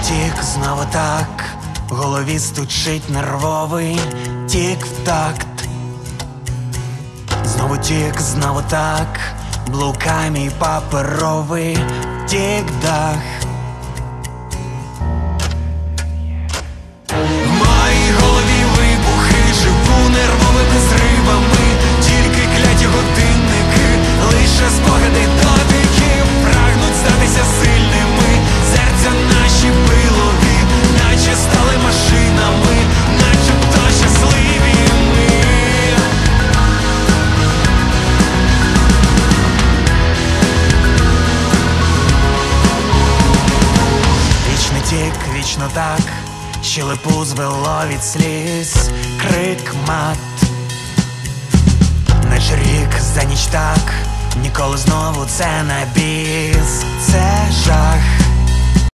утік, знову так, в голові стучить нервовий тік в такт. Знову тік, знову так, блукай мій паперовий тік дах. Вічний вічно так, щелепу звело від сліз, крик мат, наче рік за ніч так, ніколи знову це не біс, це.